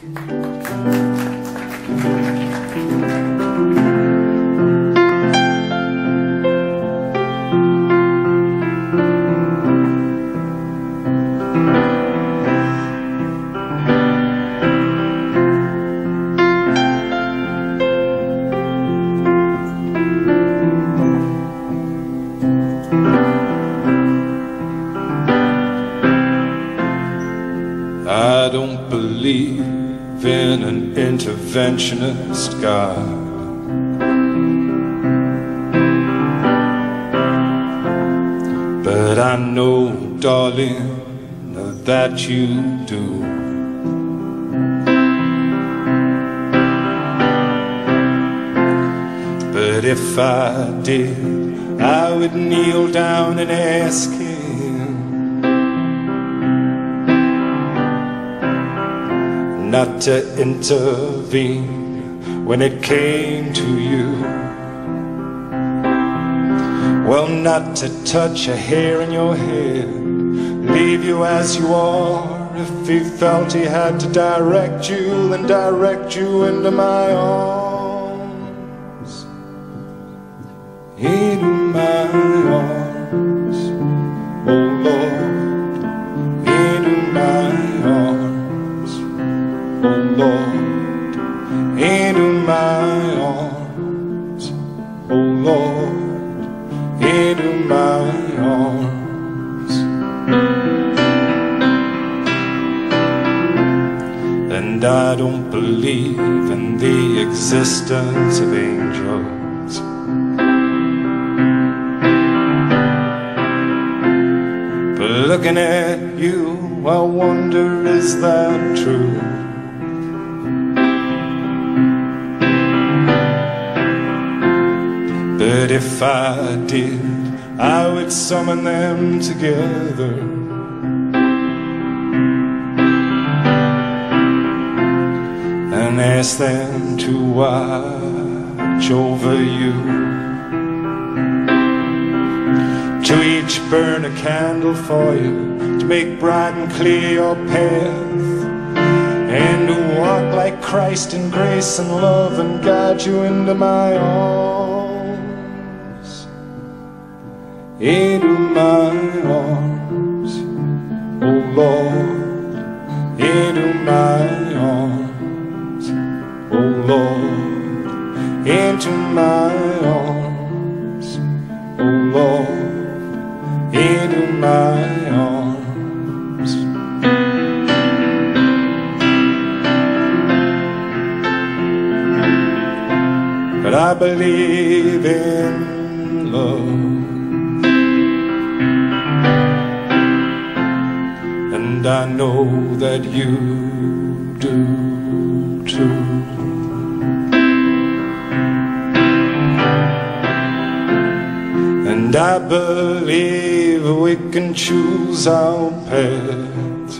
I in an interventionist God. But I know, darling, that you do. But if I did, I would kneel down and ask him not to intervene when it came to you. Well, not to touch a hair in your head, leave you as you are. If he felt he had to direct you, then direct you into my arms. Into my arms, into my arms. And I don't believe in the existence of angels. But looking at you, I wonder is that true? But if I did, I would summon them together. And ask them to watch over you. To each burn a candle for you, to make bright and clear your path, and to walk like Christ in grace and love and guide you into my arms, into my arms, oh Lord, into my arms, oh Lord, into my arms, oh Lord into my arms. But I believe in love. Know that you do too. And I believe we can choose our path.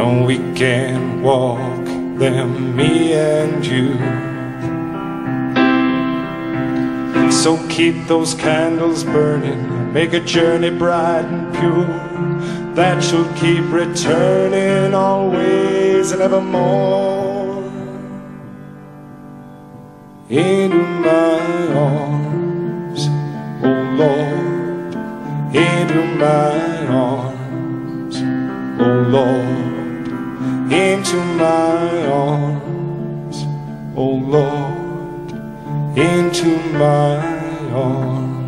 And we can walk them, me and you. So keep those candles burning, make a journey bright and pure. That shall keep returning always and evermore into my arms, oh Lord, into my arms, oh Lord, into my arms, oh Lord, into my arms.